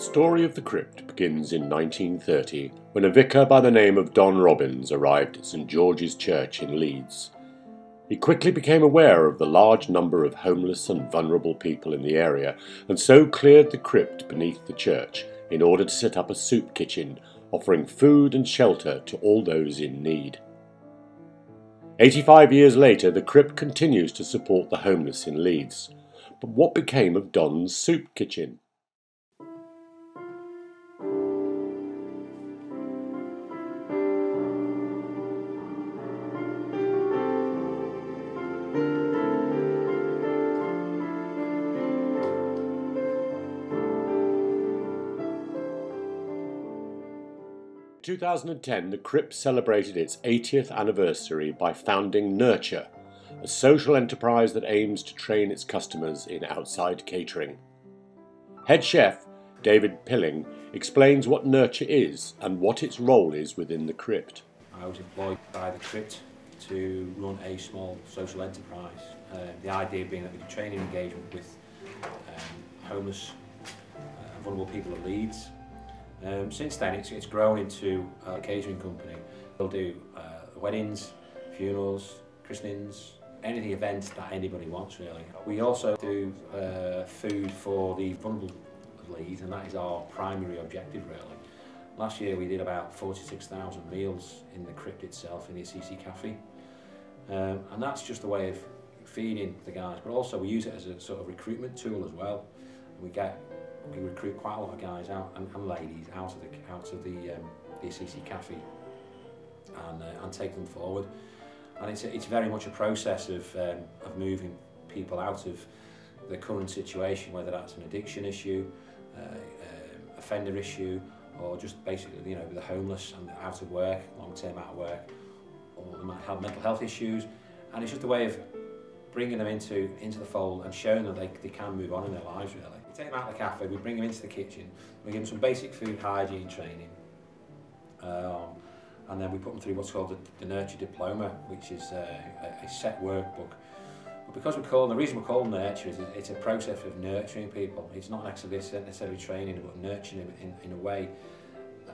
story of the crypt begins in 1930 when a vicar by the name of Don Robbins arrived at St George's Church in Leeds. He quickly became aware of the large number of homeless and vulnerable people in the area and so cleared the crypt beneath the church in order to set up a soup kitchen offering food and shelter to all those in need. 85 years later, the crypt continues to support the homeless in Leeds. But what became of Don's soup kitchen? 2010, the Crypt celebrated its 80th anniversary by founding Nurture, a social enterprise that aims to train its customers in outside catering. Head chef David Pilling explains what Nurture is and what its role is within the Crypt. I was employed by the Crypt to run a small social enterprise. Uh, the idea being that we could train in engagement with um, homeless, uh, vulnerable people at Leeds Um, since then, it's, it's grown into a catering company. We'll do uh, weddings, funerals, christenings, any event that anybody wants really. We also do uh, food for the vulnerable Leeds and that is our primary objective really. Last year we did about 46,000 meals in the crypt itself in the Assisi Cafe um, and that's just a way of feeding the guys but also we use it as a sort of recruitment tool as well. We get we recruit quite a lot of guys out and, and ladies out of the out of the um, the Assisi Cafe and uh, and take them forward. And it's it's very much a process of um, of moving people out of the current situation, whether that's an addiction issue, uh, offender issue, or just basically you know the homeless and out of work, long term out of work, or they might have mental health issues, and it's just a way of bringing them into into the fold and showing them they, they can move on in their lives really. We take them out of the cafe, we bring them into the kitchen, we give them some basic food hygiene training, um, and then we put them through what's called the, the Nurture Diploma, which is a, a set workbook. But because we call the reason we call Nurture is it's a process of nurturing people. It's not necessarily, training, but nurturing them in, in a way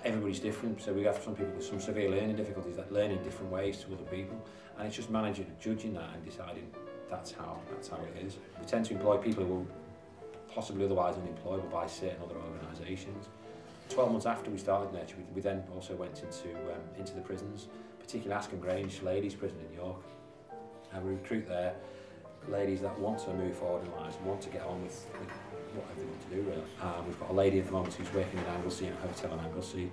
everybody's different, so we have some people with some severe learning difficulties that learn in different ways to other people, and it's just managing, judging that and deciding that's how that's how it is. We tend to employ people who possibly otherwise unemployable by certain other organisations. 12 months after we started Nurture, we, then also went into um, into the prisons, particularly Askham Grange Ladies Prison in York. And we recruit there ladies that want to move forward in lives, want to get on with, with whatever they want to do really. Um, we've got a lady at the moment who's working in Anglesey, in a hotel in Anglesey.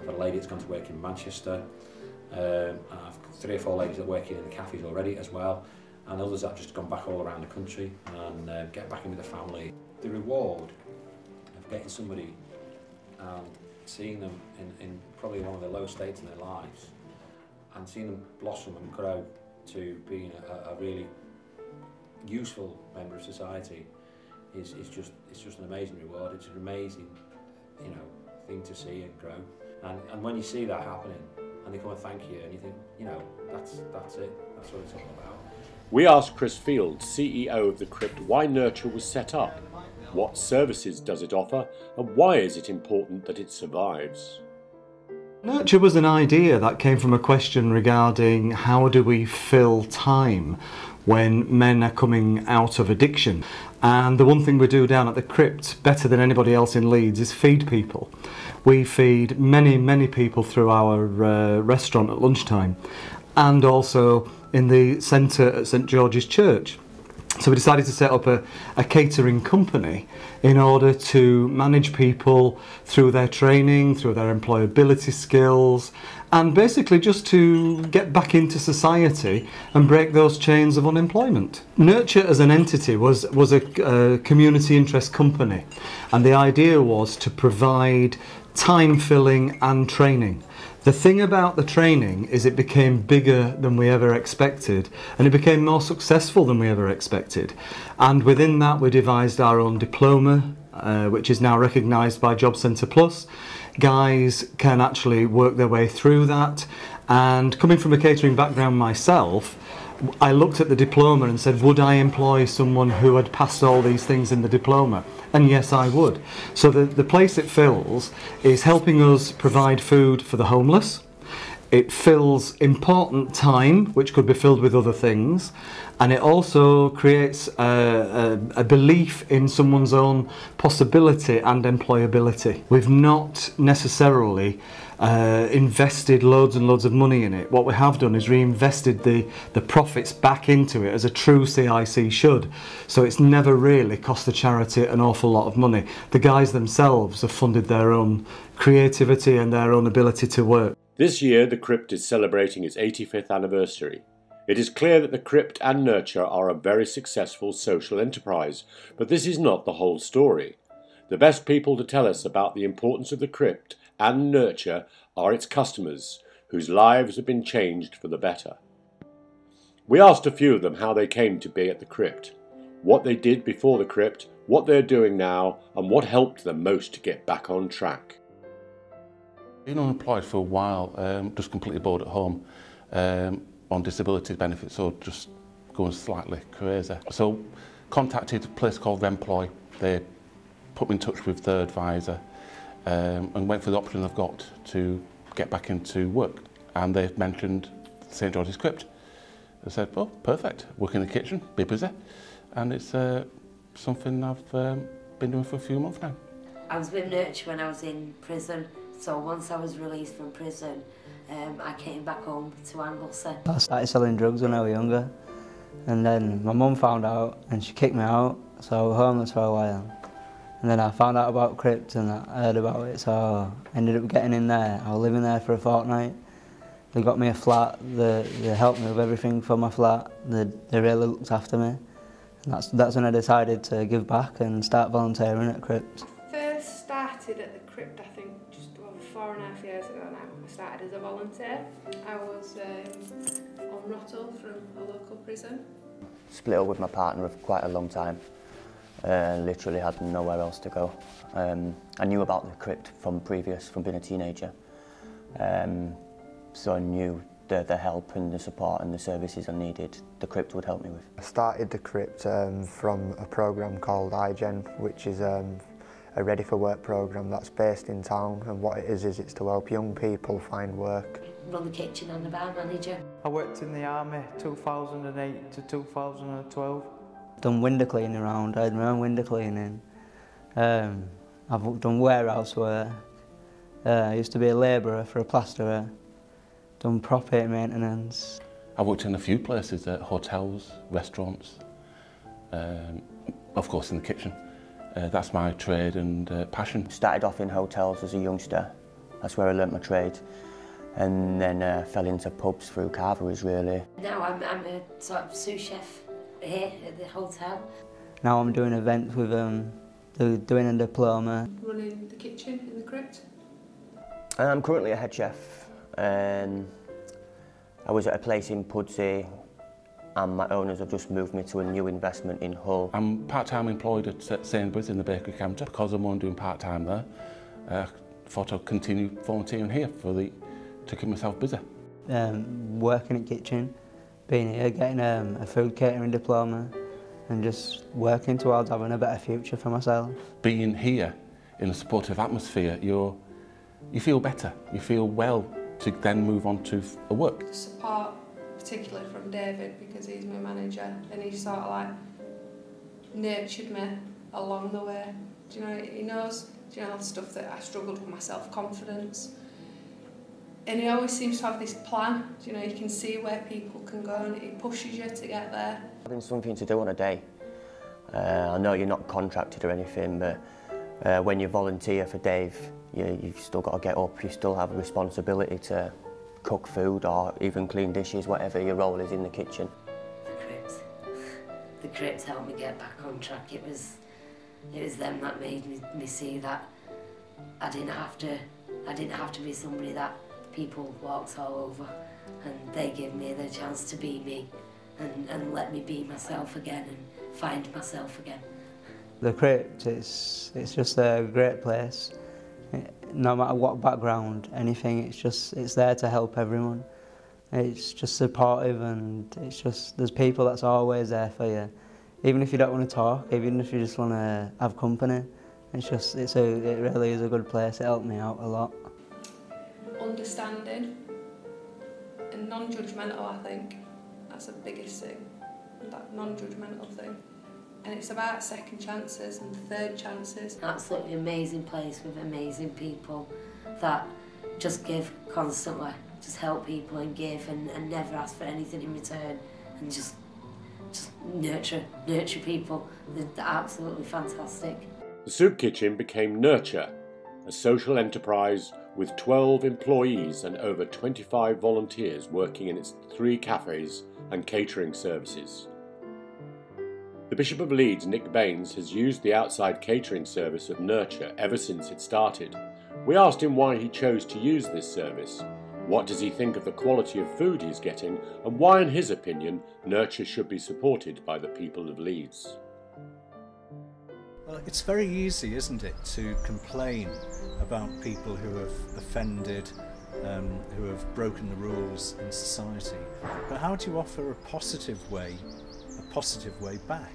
I've got a lady that's gone to work in Manchester. Um, I've got three or four ladies that work in the cafes already as well. And others that have just gone back all around the country and uh, get back in with the family the reward of getting somebody and seeing them in, in probably one of the lowest states in their lives and seeing them blossom and grow to being a, a really useful member of society is, is just it's just an amazing reward. It's an amazing, you know, thing to see and grow. And, and when you see that happening and they come and thank you and you think, you know, that's that's it. That's what it's all about. We asked Chris Field, CEO of the Crypt, why Nurture was set up what services does it offer? And why is it important that it survives? Nurture was an idea that came from a question regarding how do we fill time when men are coming out of addiction. And the one thing we do down at the crypt, better than anybody else in Leeds, is feed people. We feed many, many people through our uh, restaurant at lunchtime and also in the centre at St George's Church. So we decided to set up a, a catering company in order to manage people through their training, through their employability skills, and basically just to get back into society and break those chains of unemployment. Nurture as an entity was, was a, a community interest company, and the idea was to provide time filling and training. The thing about the training is it became bigger than we ever expected and it became more successful than we ever expected. And within that, we devised our own diploma, uh, which is now recognised by Job Centre Plus. Guys can actually work their way through that. And coming from a catering background myself, I looked at the diploma and said, would I employ someone who had passed all these things in the diploma? And yes, I would. So the, the place it fills is helping us provide food for the homeless. It fills important time, which could be filled with other things. And it also creates a, a, a belief in someone's own possibility and employability. We've not necessarily uh, invested loads and loads of money in it. What we have done is reinvested the, the profits back into it as a true CIC should. So it's never really cost the charity an awful lot of money. The guys themselves have funded their own creativity and their own ability to work. This year, the Crypt is celebrating its 85th anniversary. It is clear that the Crypt and Nurture are a very successful social enterprise, but this is not the whole story. The best people to tell us about the importance of the Crypt and Nurture are its customers, whose lives have been changed for the better. We asked a few of them how they came to be at the Crypt, what they did before the Crypt, what they're doing now, and what helped them most to get back on track. Been unemployed for a while, um, just completely bored at home um, on disability benefits, so just going slightly crazy. So contacted a place called Remploy. They put me in touch with their advisor um, and went for the option I've got to get back into work. And they mentioned St George's Crypt. I said, oh, perfect, work in the kitchen, be busy. And it's uh, something I've um, been doing for a few months now. I was with Nurture when I was in prison So once I was released from prison, um, I came back home to Anglesey. I started selling drugs when I was younger and then my mum found out and she kicked me out so I was homeless for a while. And then I found out about Crypt and I heard about it so I ended up getting in there. I was living there for a fortnight. They got me a flat, they, they helped me with everything for my flat, they, they really looked after me. And that's, that's when I decided to give back and start volunteering at Crypt. First started at the Crypt, I think, just over four and a half years ago now. I started as a volunteer. I was um, on ROTL from a local prison. split up with my partner for quite a long time. Uh, literally had nowhere else to go. Um, I knew about the crypt from previous, from being a teenager. Um, so I knew the, the help and the support and the services I needed, the crypt would help me with. I started the crypt um, from a program called iGen, which is um, a ready for work program that's based in town and what it is is it's to help young people find work. Run the kitchen and the bar manager. I worked in the army 2008 to 2012. Done window cleaning around, I had my own window cleaning. Um, I've done warehouse work. Uh, I used to be a labourer for a plasterer. Done property maintenance. I worked in a few places, at hotels, restaurants, um, of course in the kitchen. Uh, that's my trade and uh, passion. Started off in hotels as a youngster. That's where I learnt my trade. And then uh, fell into pubs through carveries really. Now I'm, I'm a sort of sous chef here at the hotel. Now I'm doing events with them, um, do- doing a diploma. Running the kitchen in the Crypt. I'm currently a head chef. Um, I was at a place in Pudsey and my owners have just moved me to a new investment in Hull. I'm part-time employed at Sa- Sainsbury's in the bakery counter. Because I'm only doing part-time there, uh, I thought I'd continue volunteering here for the, to keep myself busy. um, working at kitchen, being here, getting um, a food catering diploma and just working towards having a better future for myself. Being here in a supportive atmosphere, you're, you feel better, you feel well to then move on to f- a work. Support, particularly from David, because he's my manager, and he sort of like nurtured me along the way. Do you know, he knows, do you know, the stuff that I struggled with my self-confidence. And he always seems to have this plan. You know, you can see where people can go and it pushes you to get there. Having something to do on a day. Uh, I know you're not contracted or anything, but uh, when you volunteer for Dave, you, you've still got to get up. You still have a responsibility to cook food or even clean dishes, whatever your role is in the kitchen. The Crypt. The Crypt helped me get back on track. It was, it was them that made me, me see that I didn't have to, I didn't have to be somebody that people walked all over, and they gave me the chance to be me, and, and let me be myself again and find myself again. The crypt, it's, it's just a great place. No matter what background, anything, it's just, it's there to help everyone. It's just supportive and it's just, there's people that's always there for you. Even if you don't want to talk, even if you just want to have company, it's just, it's a, it really is a good place. It helped me out a lot. Understanding and non-judgmental, I think. That's the biggest thing, that non-judgmental thing. And it's about second chances and third chances. Absolutely amazing place with amazing people that just give constantly, just help people and give and, and never ask for anything in return and just just nurture nurture people. They're, they're absolutely fantastic. The soup kitchen became Nurture, a social enterprise with 12 employees and over 25 volunteers working in its three cafes and catering services. The Bishop of Leeds, Nick Baines, has used the outside catering service of Nurture ever since it started. We asked him why he chose to use this service. What does he think of the quality of food he's getting, and why, in his opinion, Nurture should be supported by the people of Leeds? Well, it's very easy, isn't it, to complain about people who have offended, um, who have broken the rules in society. But how do you offer a positive way, a positive way back?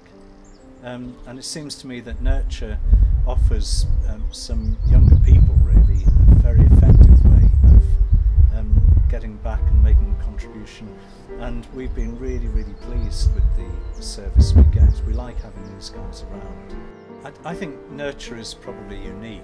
Um, and it seems to me that Nurture offers um, some younger people really a very effective way of um, getting back and making a contribution. And we've been really, really pleased with the service we get. We like having these guys around. I, I think Nurture is probably unique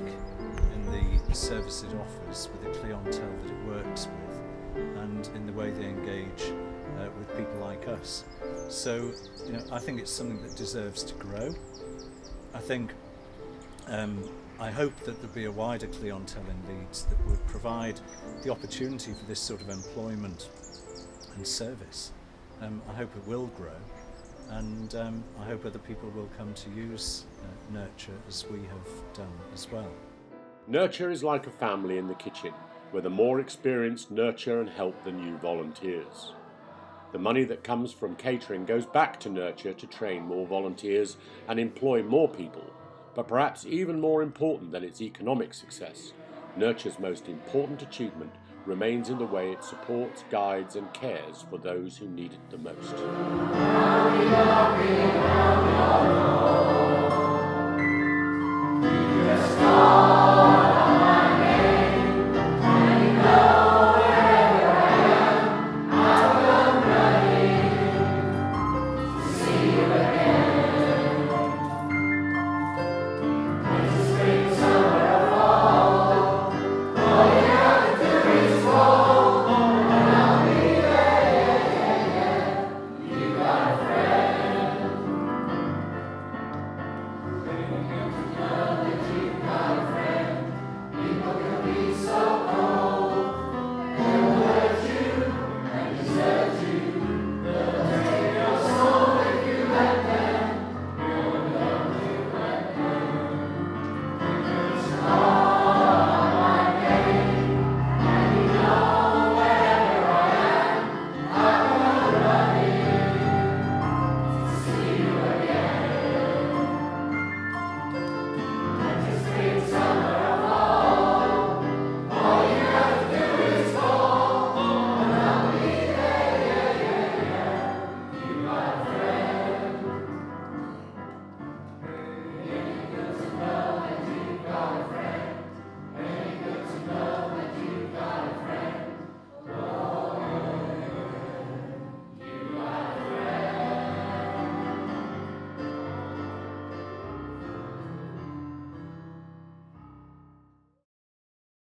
in the service it offers with the clientele that it works with and in the way they engage uh, with people like us. So, you know, I think it's something that deserves to grow. I think, um, I hope that there'll be a wider clientele in Leeds that would provide the opportunity for this sort of employment and service. Um, I hope it will grow and um, I hope other people will come to use uh, Nurture as we have done as well. Nurture is like a family in the kitchen, where the more experienced nurture and help the new volunteers. The money that comes from catering goes back to Nurture to train more volunteers and employ more people. But perhaps even more important than its economic success, Nurture's most important achievement remains in the way it supports, guides, and cares for those who need it the most.